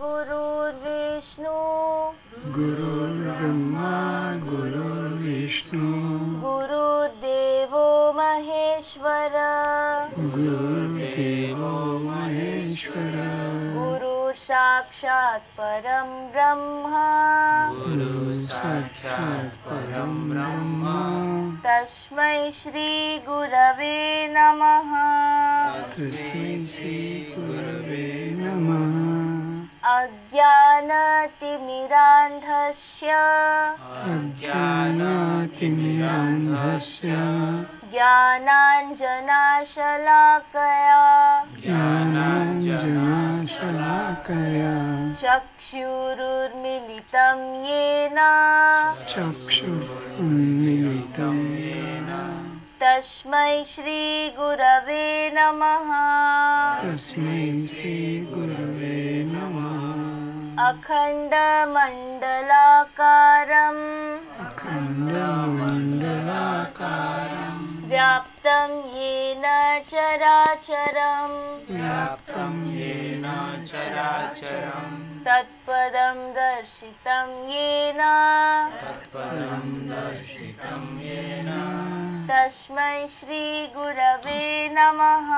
गुरुर्विष्णु। गुरुर्ब्रह्मा गुरुर्विष्णु। गुरुर्देवो महेश्वर। गुरुर्देवो महेश्वर। गुरु साक्षात् परं ब्रह्म। गुरु साक्षात् परं ब्रह्म। तस्मै श्रीगुरवे नमः। तस्मै श्रीगुरवे नमः। अज्ञानतिमिरान्धस्य। अज्ञानातिमिरान्धस्य। ज्ञानाञ्जनाशलाकया। ज्ञानाञ्जनाशलाकया। चक्षुरुर्मिलितं येन। चक्षुरुन्मिलितं येन। तस्मै श्रीगुरवे नमः। तस्मै श्रीगुरवे अखण्डमण्डलाकारम् अखण्डमण्डलाकारं व्याप्तं येन चराचरम् व्याप्तं येन चराचरं तत्पदं दर्शितं येन तत्पदं दर्शितं येन तस्मै श्रीगुरवे नमः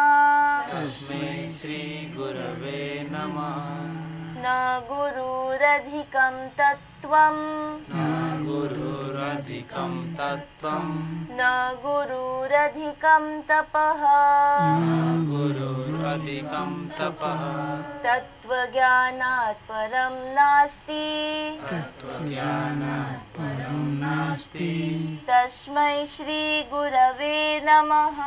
तस्मै श्रीगुरवे नमः न गुरुरधिकं तत्त्वं न गुरुरधिकं तत्त्वं न गुरुरधिकं तपः। न गुरुरधिकं तपः। तत्त्वज्ञानात् परं नास्ति। तत्त्वज्ञानात् परं नास्ति। तस्मै श्रीगुरवे नमः।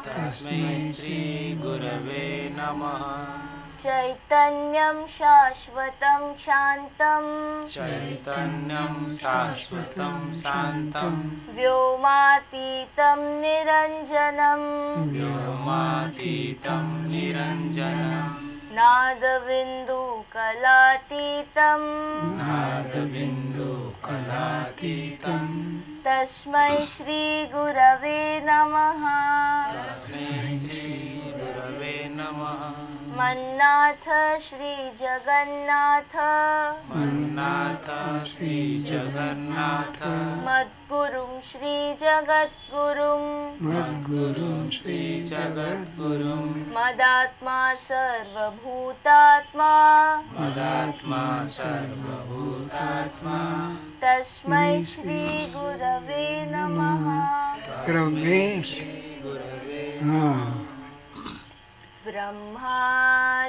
तस्मै श्रीगुरवे नमः चैतन्यं शाश्वतं शान्तं। चैतन्यं शाश्वतं शान्तं। व्योमातीतं निरञ्जनं व्योमातीतं निरञ्जनं नादबिन्दुकलातीतं नादबिन्दुकलातीतं तस्मै श्रीगुरवे नमः। तस्मै श्रीगुरवे नमः मन्नाथ श्री जगन्नाथ। मन्नाथ श्रीजगन्नाथ मद्गुरुं श्रीजगद्गुरुं मद्गुरुं श्रीजगद्गुरुं मदात्मा सर्वभूतात्मा। मदात्मा सर्वभूतात्मा। तस्मै श्रीगुरवे नमः। रमेश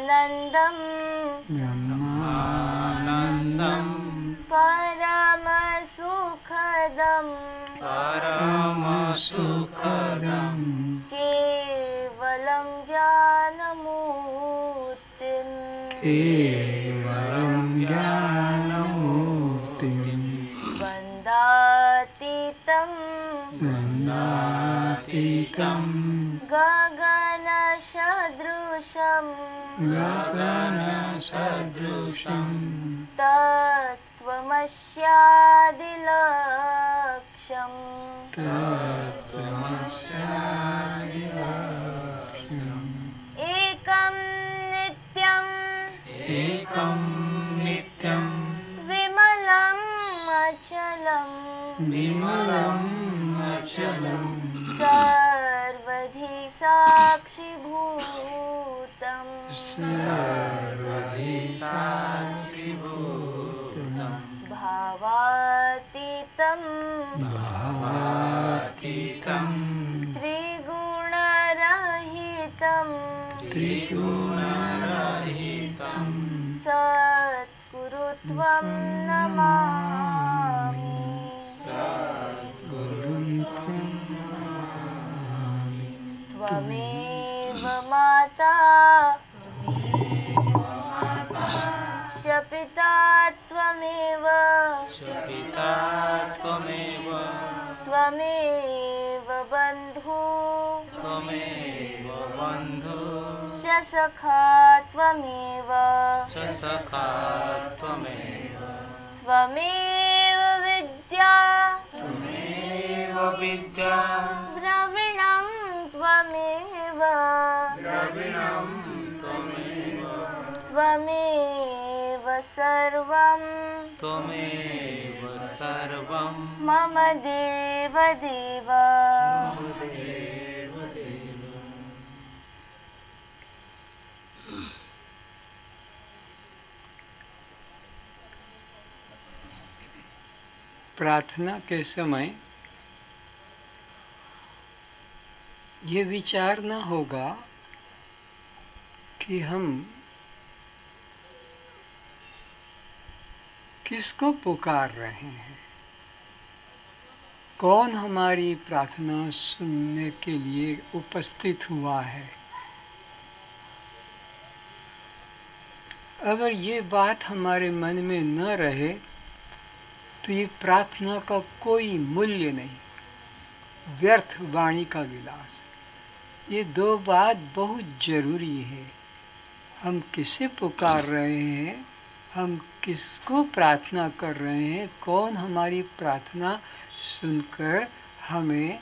ब्रह्मानन्दं ब्रह्मानन्दं परमसुखदं परमसुखदं केवलं ज्ञानमूर्तिम् केवलं ज्ञानमूर्तिं वन्दातीतं नन्दातीतं गगनसदृशं गगनसदृशं तत्त्वमस्यादिलक्ष्यम् तत्त्वमस्यादिलक्ष्यम् एकं नित्यम्। एकं नित्यं विमलम् अचलम्। विमलम् अचलं सर्वधि साक्षिभूतम् सर्वधि साक्षिभूतं भावातीतं भावातीतं त्रिगुणरहितं त्रिगुणरहितं सत्कुरुत्वं नमामि। सद्गुरुं त्वमेव माता। त्वमेव। पिता त्वमेव। त्वमेव बन्धु। त्वमेव बन्धु। च सखा त्वमेव। च सखा त्वमेव। त्वमेव विद्या। त्वमेव विद्या। द्रविणं त्वमेव। द्रविणं त्वमेव त्वमेव। त्वमेव सर्वं त्वमेव सर्वं मम देव देव। देव देव। प्रार्थना के समय ये विचार न होगा कि हम किसको पुकार रहे हैं? कौन हमारी प्रार्थना सुनने के लिए उपस्थित हुआ है? अगर ये बात हमारे मन में न रहे तो ये प्रार्थना का कोई मूल्य नहीं। व्यर्थ वाणी का विलास। ये दो बात बहुत ज़रूरी है। हम किसे पुकार रहे हैं? हम किसको प्रार्थना कर रहे हैं? कौन हमारी प्रार्थना सुनकर हमें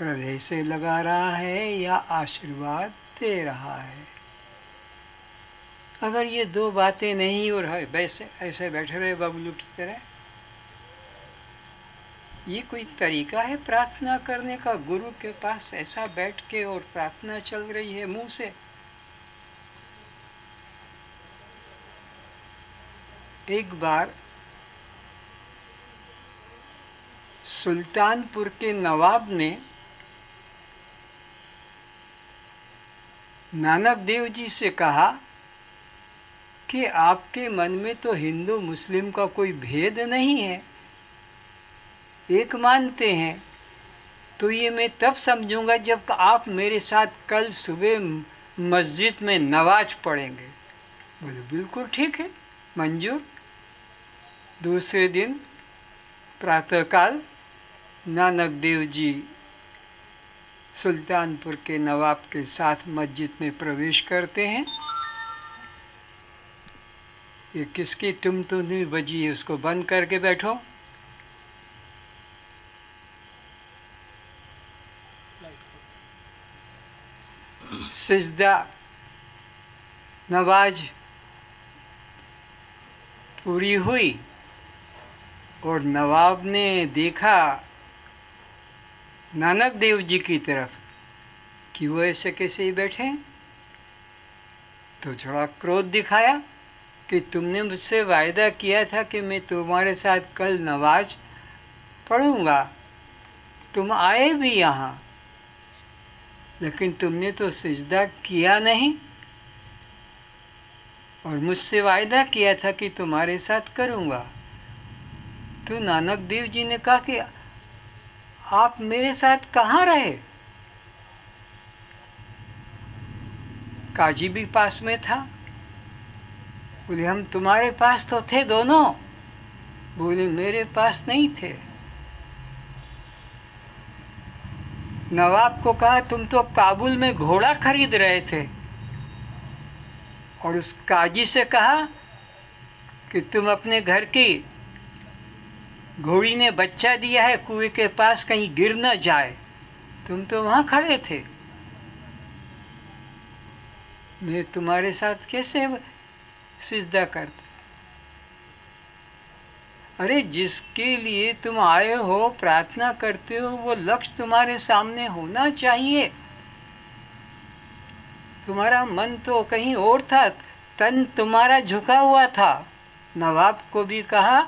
हृदय से लगा रहा है या आशीर्वाद दे रहा है? अगर ये दो बातें नहीं हो रहा वैसे ऐसे बैठे रहे बबलू की तरह। ये कोई तरीका है प्रार्थना करने का? गुरु के पास ऐसा बैठ के और प्रार्थना चल रही है मुँह से? एक बार सुल्तानपुर के नवाब ने नानक देव जी से कहा कि आपके मन में तो हिंदू मुस्लिम का कोई भेद नहीं है। एक मानते हैं। तो ये मैं तब समझूँगा जब आप मेरे साथ कल सुबह मस्जिद में नवाज़ पढ़ेंगे। बोले, बिल्कुल ठीक है। मंजूर दूसरे दिन प्रातःकाल नानक देव जी सुल्तानपुर के नवाब के साथ मस्जिद में प्रवेश करते हैं। ये किसकी तुम तुम बजी है उसको बंद करके बैठो। सिजदा नवाज़ पूरी हुई और नवाब ने देखा नानक देव जी की तरफ़ कि वो ऐसे कैसे ही बैठे हैं। तो थोड़ा क्रोध दिखाया कि तुमने मुझसे वायदा किया था कि मैं तुम्हारे साथ कल नवाज़ पढ़ूँगा। तुम आए भी यहाँ, लेकिन तुमने तो सजदा किया नहीं। और मुझसे वायदा किया था कि तुम्हारे साथ करूँगा। तो नानक देव जी ने कहा कि आप मेरे साथ कहाँ रहे? काजी भी पास में था। बोले, हम तुम्हारे पास तो थे दोनों। बोले, मेरे पास नहीं थे। नवाब को कहा, तुम तो काबुल में घोड़ा खरीद रहे थे। और उस काजी से कहा कि तुम अपने घर की घोड़ी ने बच्चा दिया है, कुएँ के पास कहीं गिर न जाए। तुम तो वहाँ खड़े थे। मैं तुम्हारे साथ कैसे सिजदा करता अरे जिसके लिए तुम आए हो, प्रार्थना करते हो, वो लक्ष्य तुम्हारे सामने होना चाहिए। तुम्हारा मन तो कहीं और था, तन तुम्हारा झुका हुआ था। नवाब को भी कहा,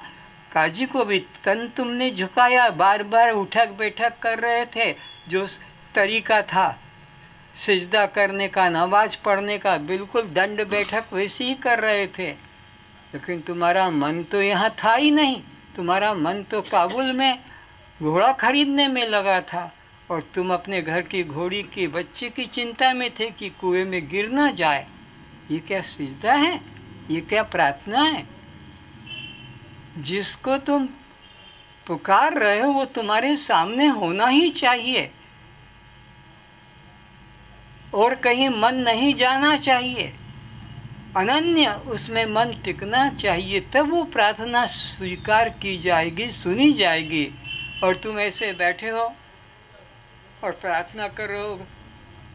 काजी को भी, तन तुमने झुकाया बार बार उठक बैठक कर रहे थे, जो तरीका था। सिजदा करने का, नमाज़ पढ़ने का, बिल्कुल दंड बैठक वैसे ही कर रहे थे। लेकिन तुम्हारा मन तो यहाँ था ही नहीं, तुम्हारा मन तो काबुल में, घोड़ा खरीदने में लगा था। और तुम अपने घर की घोड़ी के बच्चे की चिंता में थे कि कुएँ में गिर ना जाए। ये क्या सिजदा है? ये क्या प्रार्थना है? जिसको तुम पुकार रहे हो, वो तुम्हारे सामने होना ही चाहिए। और कहीं मन नहीं जाना चाहिए। अनन्य, उसमें मन टिकना चाहिए, तब वो प्रार्थना स्वीकार की जाएगी, सुनी जाएगी। और तुम ऐसे बैठे हो और प्रार्थना करो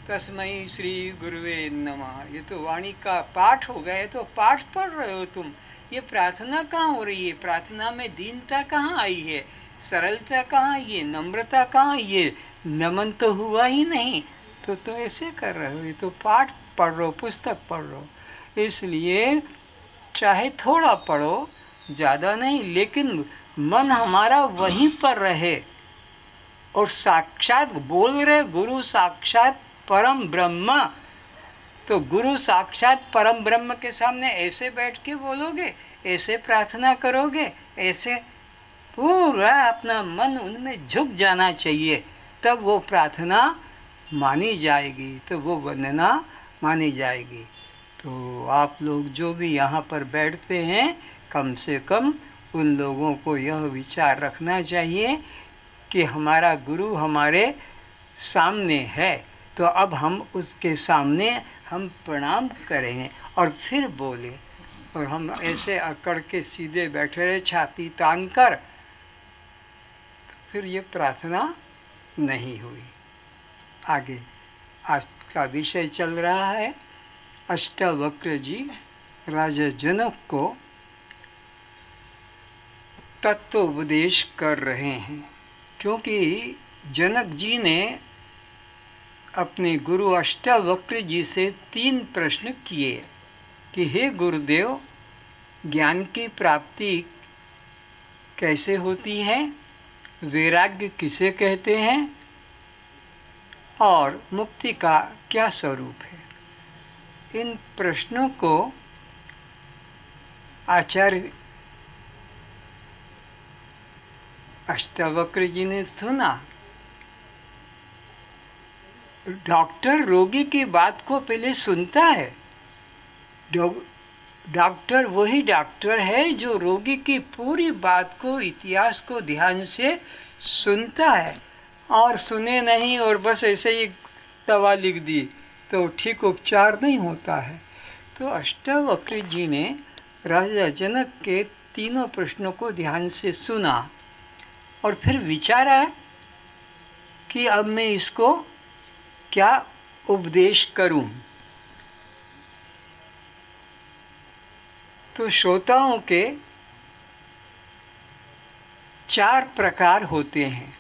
तस्मय श्री गुरुवे नमः। ये तो वाणी का पाठ हो गया तो पाठ पढ़ रहे हो तुम। ये प्रार्थना कहाँ हो रही है? प्रार्थना में दीनता कहाँ आई है? सरलता कहाँ है? नम्रता कहाँ है? नमन तो हुआ ही नहीं। तो तो ऐसे कर रहे हो, ये तो पाठ पढ़ रहे हो, पुस्तक पढ़ रहे हो। इसलिए चाहे थोड़ा पढ़ो, ज़्यादा नहीं, लेकिन मन हमारा वहीं पर रहे। और साक्षात बोल रहे गुरु साक्षात परम ब्रह्म। तो गुरु साक्षात परम ब्रह्म के सामने ऐसे बैठ के बोलोगे, ऐसे प्रार्थना करोगे, ऐसे पूरा अपना मन उनमें झुक जाना चाहिए, तब वो प्रार्थना मानी जाएगी तो वो वंदना मानी जाएगी। तो आप लोग जो भी यहाँ पर बैठते हैं, कम से कम उन लोगों को यह विचार रखना चाहिए कि हमारा गुरु हमारे सामने है तो अब हम उसके सामने हम प्रणाम करें और फिर बोले। और हम ऐसे अकड़ के सीधे बैठे रहे, छाती तान कर तो फिर ये प्रार्थना नहीं हुई। आगे आज का विषय चल रहा है, अष्टावक्र जी राजा जनक को तत्व उपदेश कर रहे हैं। क्योंकि जनक जी ने अपने गुरु अष्टावक्र जी से तीन प्रश्न किए कि हे गुरुदेव, ज्ञान की प्राप्ति कैसे होती है? वैराग्य किसे कहते हैं? और मुक्ति का क्या स्वरूप है? इन प्रश्नों को आचार्य अष्टावक्र जी ने सुना डॉक्टर रोगी की बात को पहले सुनता है डॉक्टर वही डॉक्टर है जो रोगी की पूरी बात को इतिहास को ध्यान से सुनता है और सुने नहीं और बस ऐसे ही दवा लिख दी तो ठीक उपचार नहीं होता है तो अष्टावक्र जी ने राजा जनक के तीनों प्रश्नों को ध्यान से सुना और फिर विचारा कि अब मैं इसको क्या उपदेश करूँ? तो श्रोताओं के चार प्रकार होते हैं।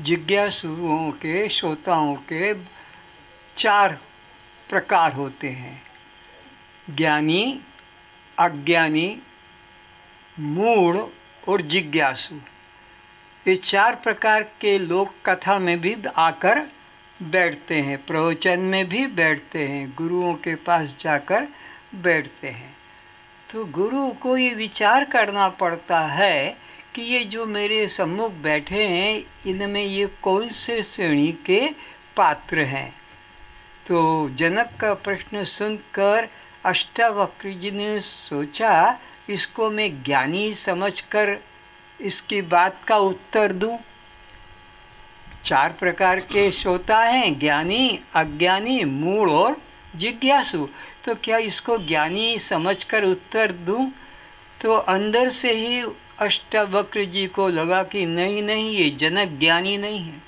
जिज्ञासुओं के, श्रोताओं के चार प्रकार होते हैं। ज्ञानी, अज्ञानी, मूढ़ और जिज्ञासु। ये चार प्रकार के लोग कथा में भी आकर बैठते हैं, प्रवचन में भी बैठते हैं, गुरुओं के पास जाकर बैठते हैं। तो गुरु को ये विचार करना पड़ता है कि ये जो मेरे सम्मुख बैठे हैं, इनमें ये कौन से श्रेणी के पात्र हैं? तो जनक का प्रश्न सुनकर अष्टावक्र जी ने सोचा, इसको मैं ज्ञानी समझकर इसकी बात का उत्तर दूँ? चार प्रकार के श्रोता हैं, ज्ञानी, अज्ञानी मूड और जिज्ञासु। तो क्या इसको ज्ञानी समझकर उत्तर दूँ? तो अंदर से ही अष्टावक्र जी को लगा कि नहीं नहीं, ये जनक ज्ञानी नहीं है।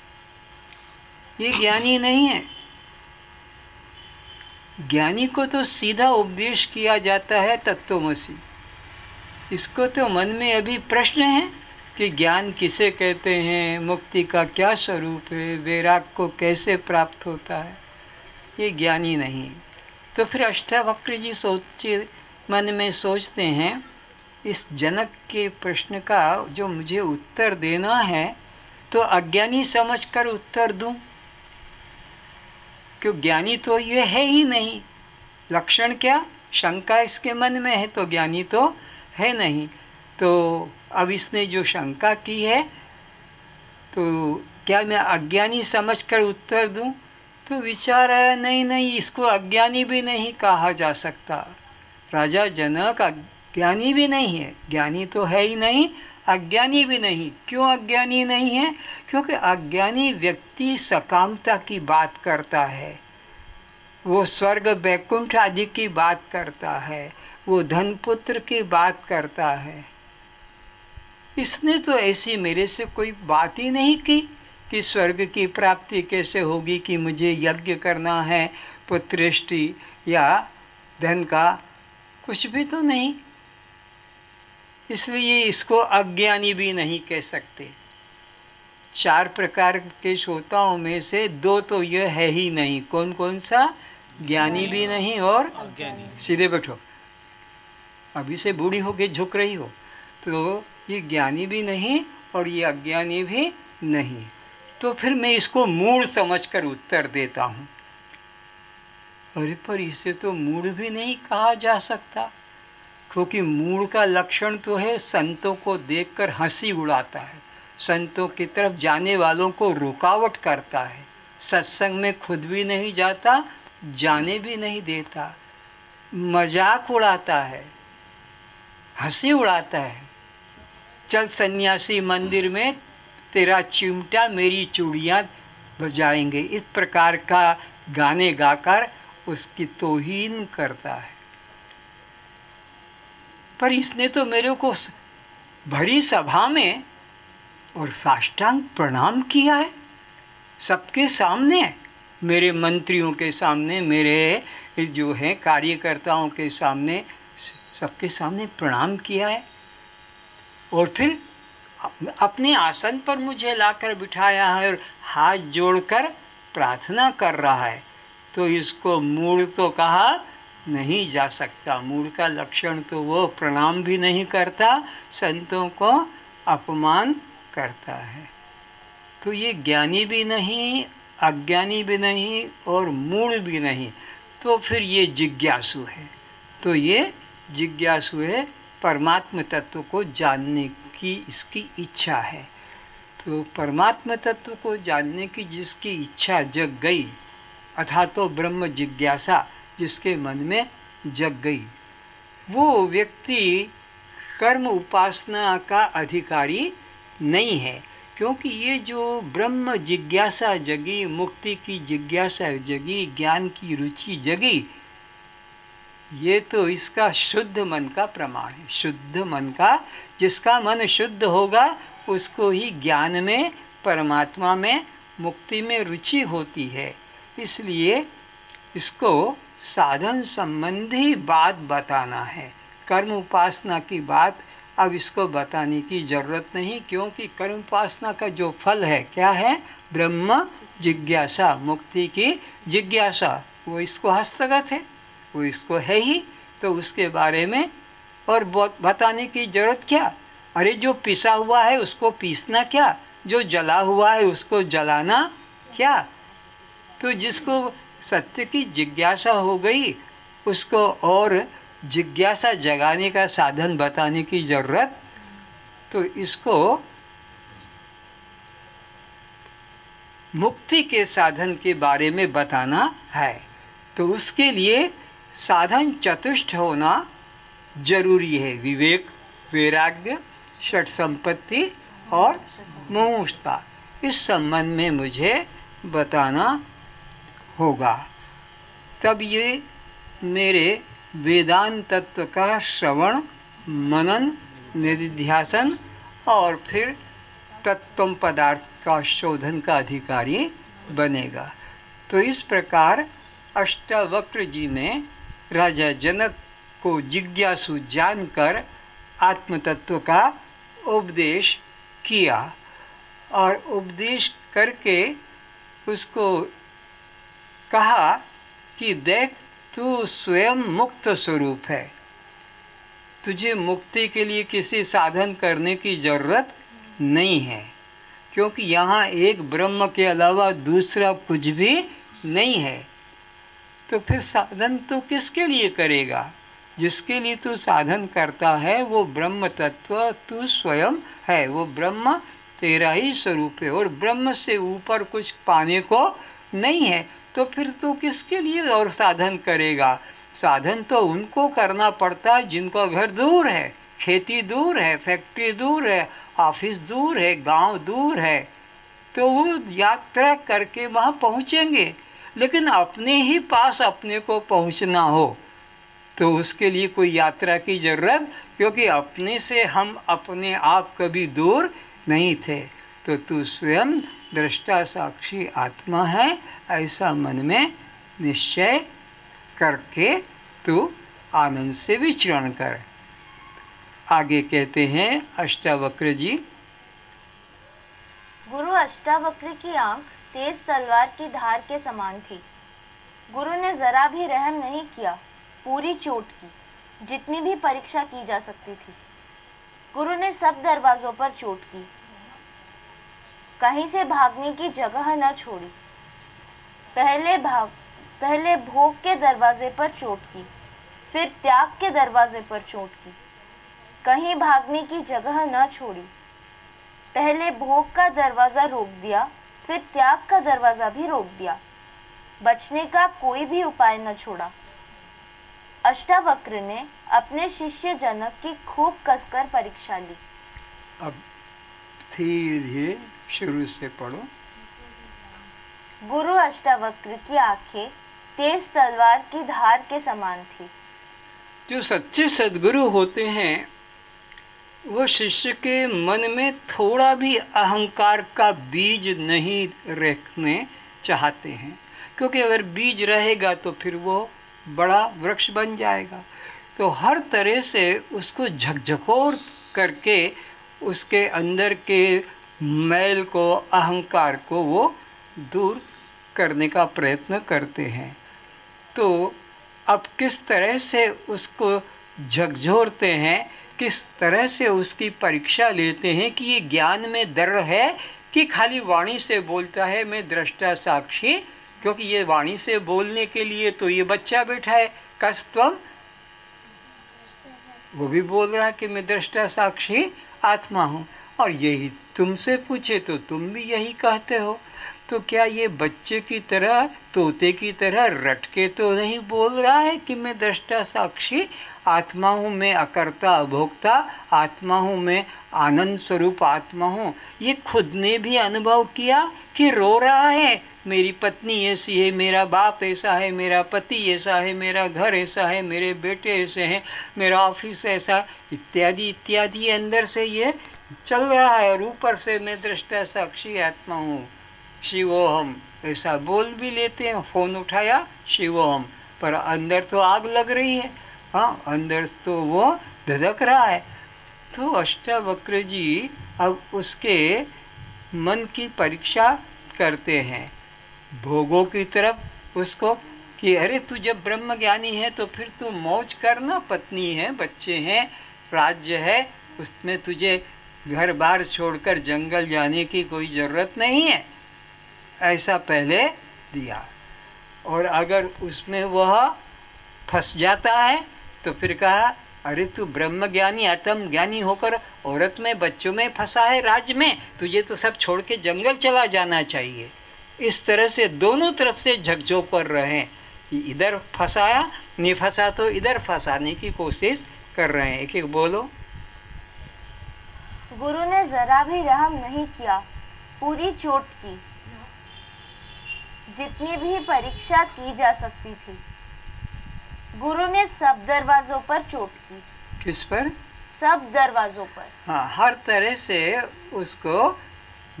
ये ज्ञानी नहीं है। ज्ञानी को तो सीधा उपदेश किया जाता है तत्वमसी इसको तो मन में अभी प्रश्न है। कि ज्ञान किसे कहते हैं, मुक्ति का क्या स्वरूप है, वैराग को कैसे प्राप्त होता है, ये ज्ञानी नहीं। तो फिर अष्टावक्र जी सोचे, मन में सोचते हैं, इस जनक के प्रश्न का जो मुझे उत्तर देना है तो अज्ञानी समझकर उत्तर दूँ? क्यों ज्ञानी तो ये है ही नहीं। लक्षण क्या? शंका इसके मन में है तो ज्ञानी तो है नहीं। तो अब इसने जो शंका की है तो क्या मैं अज्ञानी समझकर उत्तर दूँ? तो विचार है नहीं नहीं, इसको अज्ञानी भी नहीं कहा जा सकता। राजा जनक अज्ञानी भी नहीं है। ज्ञानी तो है ही नहीं, अज्ञानी भी नहीं। क्यों अज्ञानी नहीं है? क्योंकि अज्ञानी व्यक्ति सकामता की बात करता है। वो स्वर्ग बैकुंठ आदि की बात करता है। वो धनपुत्र की बात करता है। इसने तो ऐसी मेरे से कोई बात ही नहीं की कि स्वर्ग की प्राप्ति कैसे होगी कि मुझे यज्ञ करना है पुत्रेष्टि या धन का? कुछ भी तो नहीं। इसलिए इसको अज्ञानी भी नहीं कह सकते। चार प्रकार के श्रोताओं में से दो तो यह है ही नहीं। कौन कौन सा? ज्ञानी भी नहीं और सीधे बैठो। अभी से बूढ़ी होके झुक रही हो। तो ये ज्ञानी भी नहीं और ये अज्ञानी भी नहीं। तो फिर मैं इसको मूड समझकर उत्तर देता हूँ। अरे, पर इसे तो मूड भी नहीं कहा जा सकता, क्योंकि मूड का लक्षण तो है, संतों को देखकर हँसी उड़ाता है। संतों की तरफ़ जाने वालों को रुकावट करता है। सत्संग में खुद भी नहीं जाता, जाने भी नहीं देता। मज़ाक उड़ाता है, हँसी उड़ाता है। चल सन्यासी मंदिर में तेरा चिमटा मेरी चूड़ियाँ बजाएँगे। इस प्रकार का गाने गाकर उसकी तोहीन करता है। पर इसने तो मेरे को भरी सभा में और साष्टांग प्रणाम किया है। सबके सामने, मेरे मंत्रियों के सामने, मेरे जो हैं कार्यकर्ताओं के सामने सबके सामने प्रणाम किया है। और फिर अपने आसन पर मुझे लाकर बिठाया है और हाथ जोड़कर प्रार्थना कर रहा है। तो इसको मूड तो कहा नहीं जा सकता। मूड का लक्षण तो वो प्रणाम भी नहीं करता, संतों को अपमान करता है। तो ये ज्ञानी भी नहीं, अज्ञानी भी नहीं और मूड भी नहीं। तो फिर ये जिज्ञासु है। तो ये जिज्ञासु है परमात्म तत्व को जानने की इसकी इच्छा है। तो परमात्म तत्व को जानने की जिसकी इच्छा जग गई अथा तो ब्रह्म जिज्ञासा जिसके मन में जग गई, वो व्यक्ति कर्म उपासना का अधिकारी नहीं है, क्योंकि ये जो ब्रह्म जिज्ञासा जगी, मुक्ति की जिज्ञासा जगी, ज्ञान की रुचि जगी ये तो इसका शुद्ध मन का प्रमाण है। शुद्ध मन का, जिसका मन शुद्ध होगा, उसको ही ज्ञान में, परमात्मा में, मुक्ति में रुचि होती है। इसलिए इसको साधन संबंधी बात बताना है। कर्म उपासना की बात अब इसको बताने की ज़रूरत नहीं, क्योंकि कर्म उपासना का जो फल है, क्या है? ब्रह्म, जिज्ञासा, मुक्ति की जिज्ञासा। वो इसको हस्तगत है। वो इसको है ही तो उसके बारे में और बताने की ज़रूरत क्या? अरे जो पिसा हुआ है उसको पीसना क्या? जो जला हुआ है उसको जलाना क्या? तो जिसको सत्य की जिज्ञासा हो गई, उसको और जिज्ञासा जगाने का साधन बताने की ज़रूरत तो इसको मुक्ति के साधन के बारे में बताना है। तो उसके लिए साधन चतुष्ट होना ज़रूरी है। विवेक, वैराग्य, षट संपत्ति और मोहता इस संबंध में मुझे बताना होगा। तब ये मेरे वेदांत तत्व का श्रवण, मनन, निधिध्यासन और फिर तत्व पदार्थ का शोधन का अधिकारी बनेगा। तो इस प्रकार अष्टावक्र जी ने राजा जनक को जिज्ञासु जानकर आत्म तत्व का उपदेश किया और उपदेश करके उसको कहा कि देख, तू स्वयं मुक्त स्वरूप है। तुझे मुक्ति के लिए किसी साधन करने की ज़रूरत नहीं है, क्योंकि यहाँ एक ब्रह्म के अलावा दूसरा कुछ भी नहीं है। तो फिर साधन तो किसके लिए करेगा? जिसके लिए तू साधन करता है, वो ब्रह्म तत्व तू स्वयं है। वो ब्रह्म तेरा ही स्वरूप है और ब्रह्म से ऊपर कुछ पाने को नहीं है। तो फिर तो किसके लिए और साधन करेगा? साधन तो उनको करना पड़ता है जिनका घर दूर है। खेती दूर है, फैक्ट्री दूर है, ऑफ़िस दूर है, गाँव दूर है। तो वो यात्रा करके वहाँ पहुँचेंगे। लेकिन अपने ही पास अपने को पहुँचना हो तो उसके लिए कोई यात्रा की ज़रूरत, क्योंकि अपने से हम अपने आप कभी दूर नहीं थे। तो तू स्वयं दृष्टा साक्षी आत्मा है, ऐसा मन में निश्चय करके तू आनंद से विचरण कर। आगे कहते हैं अष्टावक्र जी। गुरु अष्टावक्र की आँख तेज तलवार की धार के समान थी। गुरु ने जरा भी रहम नहीं किया, पूरी चोट की, जितनी भी परीक्षा की जा सकती थी। गुरु ने सब दरवाजों पर चोट की। कहीं से भागने की जगह न छोड़ी। पहले भाग, पहले भोग के दरवाजे पर चोट की, फिर त्याग के दरवाजे पर चोट की। कहीं भागने की जगह न छोड़ी। पहले भोग का दरवाज़ा रोक दिया फिर त्याग का दरवाज़ा भी रोक दिया। बचने का कोई भी उपाय न छोड़ा। अष्टावक्र ने अपने शिष्य जनक की खूब कसकर परीक्षा ली। अब धीरे धीरे शुरू से पढ़ो। गुरु अष्टावक्र की आँखें तेज तलवार की धार के समान थी। जो सच्चे सदगुरु होते हैं वो शिष्य के मन में थोड़ा भी अहंकार का बीज नहीं रखने चाहते हैं। क्योंकि अगर बीज रहेगा तो फिर वो बड़ा वृक्ष बन जाएगा। तो हर तरह से उसको झकझकोर करके उसके अंदर के मैल को, अहंकार को वो दूर करने का प्रयत्न करते हैं। तो अब किस तरह से उसको झकझोरते हैं किस तरह से उसकी परीक्षा लेते हैं कि ये ज्ञान में दर है कि खाली वाणी से बोलता है? मैं दृष्टा साक्षी, क्योंकि ये वाणी से बोलने के लिए तो ये बच्चा बैठा है। कस्तम, वो भी बोल रहा कि मैं दृष्टा साक्षी, आत्मा हूँ। और यही तुमसे पूछे तो तुम भी यही कहते हो। तो क्या ये बच्चे की तरह, तोते की तरह रट के तो नहीं बोल रहा है कि मैं दृष्टा साक्षी आत्मा हूँ मैं अकर्ता, अभोक्ता आत्मा हूँ मैं आनंद स्वरूप आत्मा हूँ ये खुद ने भी अनुभव किया कि रो रहा है, मेरी पत्नी ऐसी है, मेरा बाप ऐसा है, मेरा पति ऐसा है, मेरा घर ऐसा है, मेरे बेटे ऐसे हैं, मेरा ऑफ़िस ऐसा। इत्यादि इत्यादि अंदर से ये चल रहा है और ऊपर से मैं दृष्टा साक्षी आत्मा हूँ शिवोहम ऐसा बोल भी लेते हैं, फ़ोन उठाया शिवोहम पर अंदर तो आग लग रही है। हाँ अंदर तो वो धधक रहा है। तो अष्टावक्र जी अब उसके मन की परीक्षा करते हैं। भोगों की तरफ़ उसको कि अरे तू जब ब्रह्म ज्ञानी है तो फिर तू मौज करना, पत्नी है, बच्चे हैं, राज्य है, उसमें तुझे घर बार छोड़कर जंगल जाने की कोई ज़रूरत नहीं है। ऐसा पहले दिया। और अगर उसमें वह फंस जाता है तो फिर कहा, अरे तू ब्रह्म ज्ञानी आत्म ज्ञानी होकर औरत में, बच्चों में फंसा है राज्य में, तुझे तो सब छोड़ के जंगल चला जाना चाहिए। इस तरह से दोनों तरफ़ से झकझोक कर रहे हैं। इधर फंसाया नहीं फंसा तो इधर फंसाने की कोशिश कर रहे हैं। एक एक बोलो। गुरु ने जरा भी रहम नहीं किया, पूरी चोट की। जितनी भी परीक्षा की जा सकती थी। गुरु ने सब दरवाजों पर चोट की। किस पर? सब दरवाजों पर। हाँ हर तरह से उसको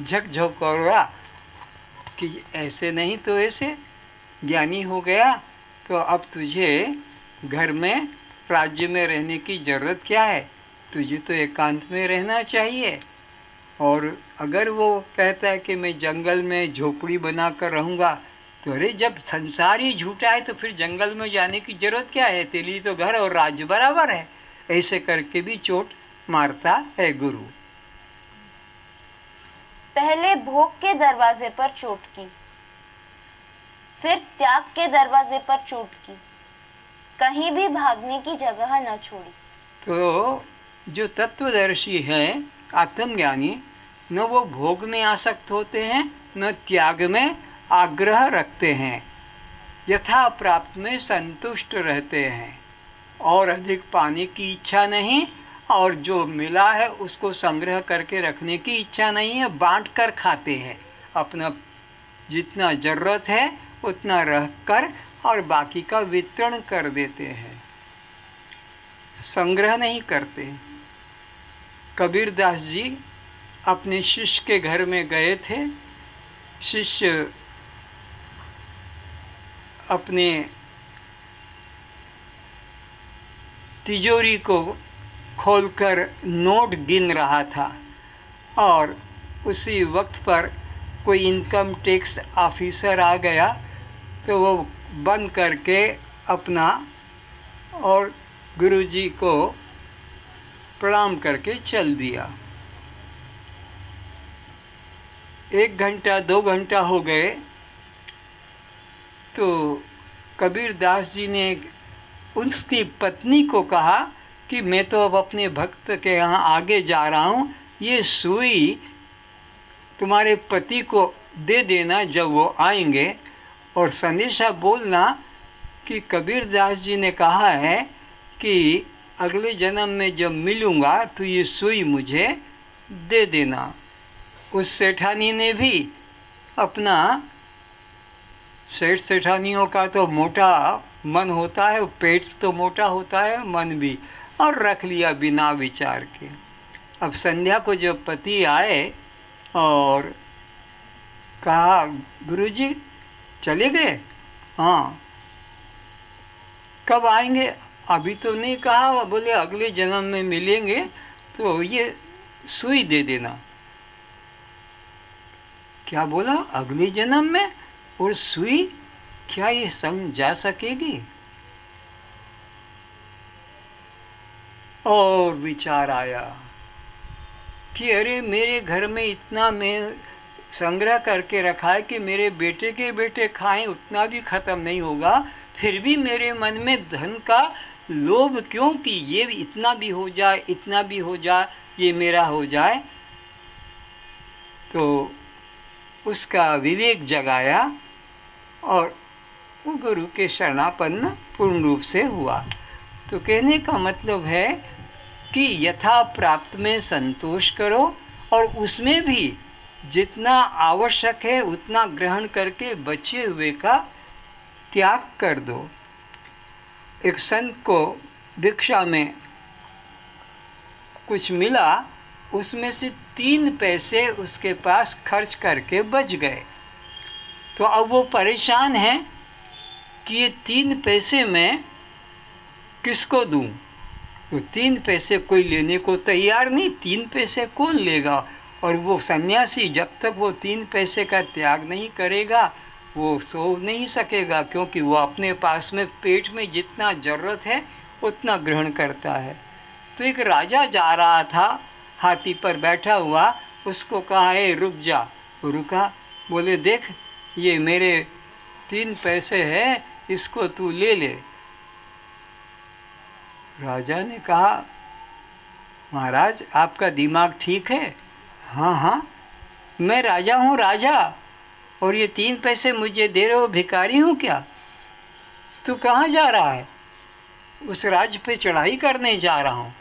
झकझोरा कि ऐसे नहीं तो ऐसे। ज्ञानी हो गया तो अब तुझे घर में राज्य में रहने की ज़रूरत क्या है? तुझे तो एकांत में रहना चाहिए। और अगर वो कहता है कि मैं जंगल में झोपड़ी बना कर रहूँगा तो अरे जब संसार ही झूठा है तो फिर जंगल में जाने की ज़रूरत क्या है? तेली तो घर और राज्य बराबर है। ऐसे करके भी चोट मारता है गुरु। पहले भोग के दरवाजे पर चोट की फिर त्याग के दरवाजे पर चोट की। कहीं भी भागने की जगह न छोड़ी। तो जो तत्वदर्शी हैं आत्मज्ञानी न वो भोग में आसक्त होते हैं न त्याग में आग्रह रखते हैं यथा प्राप्त में संतुष्ट रहते हैं। और अधिक पाने की इच्छा नहीं, और जो मिला है उसको संग्रह करके रखने की इच्छा नहीं है, बांट कर खाते हैं। अपना जितना ज़रूरत है, उतना रख कर और बाकी का वितरण कर देते हैं। संग्रह नहीं करते। कबीर दास जी अपने शिष्य के घर में गए थे। शिष्य अपने तिजोरी को खोलकर नोट गिन रहा था और उसी वक्त पर कोई इनकम टैक्स ऑफिसर आ गया तो वो बंद करके अपना और गुरुजी को प्रणाम करके चल दिया। एक घंटा, दो घंटा हो गए तो कबीर दास जी ने उसकी पत्नी को कहा कि मैं तो अब अपने भक्त के यहाँ आगे जा रहा हूँ, ये सुई तुम्हारे पति को दे देना जब वो आएँगे। और संदेशा बोलना कि कबीर दास जी ने कहा है कि अगले जन्म में जब मिलूँगा तो ये सुई मुझे दे देना। उस सेठानी ने भी अपना सेठ सेठानियों का तो मोटा मन होता है, पेट तो मोटा होता है, मन भी। और रख लिया बिना विचार के। अब संध्या को जब पति आए और कहा, गुरुजी, चले गए? हाँ। कब आएँगे? अभी तो नहीं कहा। बोले, अगले जन्म में मिलेंगे तो ये सुई दे देना। क्या बोला? अगले जन्म में? और सुई, क्या ये संग जा सकेगी? और विचार आया कि अरे, मेरे घर में इतना मैं संग्रह करके रखा है कि मेरे बेटे के बेटे खाएँ, उतना भी खत्म नहीं होगा। फिर भी मेरे मन में धन का लोभ क्यों कि ये इतना भी हो जाए, इतना भी हो जाए, ये मेरा हो जाए? तो उसका विवेक जगाया और गुरु के शरणापन्न पूर्ण रूप से हुआ। तो कहने का मतलब है कि यथा प्राप्त में संतोष करो और उसमें भी जितना आवश्यक है, उतना ग्रहण करके बचे हुए का त्याग कर दो। एक संत को भिक्षा में कुछ मिला, उसमें से तीन पैसे उसके पास खर्च करके बच गए। तो अब वो परेशान है कि ये तीन पैसे मैं किसको दूँ? तो तीन पैसे कोई लेने को तैयार नहीं, तीन पैसे कौन लेगा? और वो सन्यासी जब तक वो तीन पैसे का त्याग नहीं करेगा, वो सो नहीं सकेगा, क्योंकि वो अपने पास में पेट में जितना ज़रूरत है, उतना ग्रहण करता है। तो एक राजा जा रहा था, हाथी पर बैठा हुआ, उसको कहा है रुक जा। रुका, बोले, देख ये मेरे तीन पैसे है, इसको तू ले ले। राजा ने कहा, महाराज, आपका दिमाग ठीक है? हाँ हाँ मैं राजा हूँ, राजा। और ये तीन पैसे मुझे दे रहे हो भिकारी हूँ क्या? तू कहाँ जा रहा है? उस राज्य पे चढ़ाई करने जा रहा हूँ।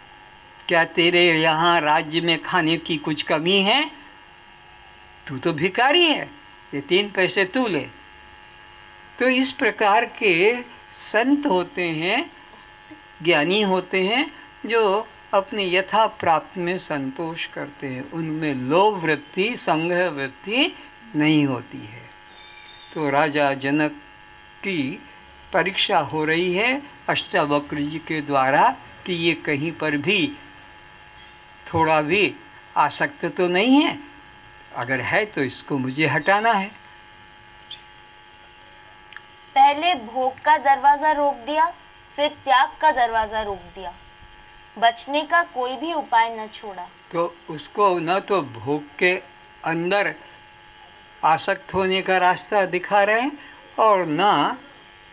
क्या तेरे यहाँ राज्य में खाने की कुछ कमी है? तू तो भिकारी है। ये तीन पैसे तू ले। तो इस प्रकार के संत होते हैं, ज्ञानी होते हैं, जो अपने यथा प्राप्त में संतोष करते हैं। उनमें लोभ वृत्ति संग्रह वृत्ति नहीं होती है। तो राजा जनक की परीक्षा हो रही है अष्टावक्र जी के द्वारा कि ये कहीं पर भी थोड़ा भी आसक्त तो नहीं है अगर है तो इसको मुझे हटाना है। पहले भोग का दरवाज़ा रोक दिया फिर त्याग का दरवाज़ा रोक दिया। बचने का कोई भी उपाय न छोड़ा। तो उसको न तो भोग के अंदर आसक्त होने का रास्ता दिखा रहे हैं और न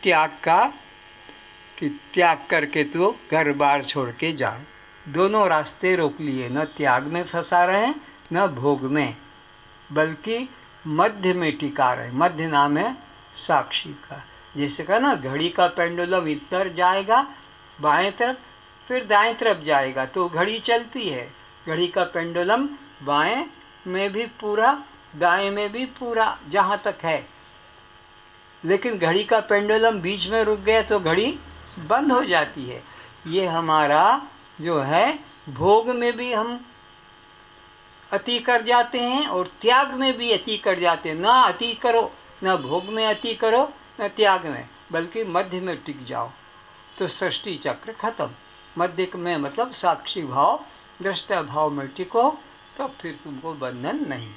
त्याग का कि त्याग करके तो घर बार छोड़ के जाओ। दोनों रास्ते रोक लिए न त्याग में फंसा रहे हैं न भोग में। बल्कि मध्य में टिका रहे, मध्य नाम है साक्षी का। जैसे कहा ना, घड़ी का पेंडुलम इधर जाएगा, बाएँ तरफ़, फिर दाएँ तरफ़ जाएगा तो घड़ी चलती है। घड़ी का पेंडुलम बाएँ में भी पूरा, दाएँ में भी पूरा, जहाँ तक है। लेकिन घड़ी का पेंडुलम बीच में रुक गया तो घड़ी बंद हो जाती है। ये हमारा जो है, भोग में भी हम अति कर जाते हैं और त्याग में भी अति कर जाते हैं। ना अति करो, ना भोग में अति करो, न त्याग में, बल्कि मध्य में टिक जाओ। तो सृष्टि चक्र खत्म। मध्य में मतलब साक्षी भाव, दृष्टा भाव में टिको तो फिर तुमको बंधन नहीं।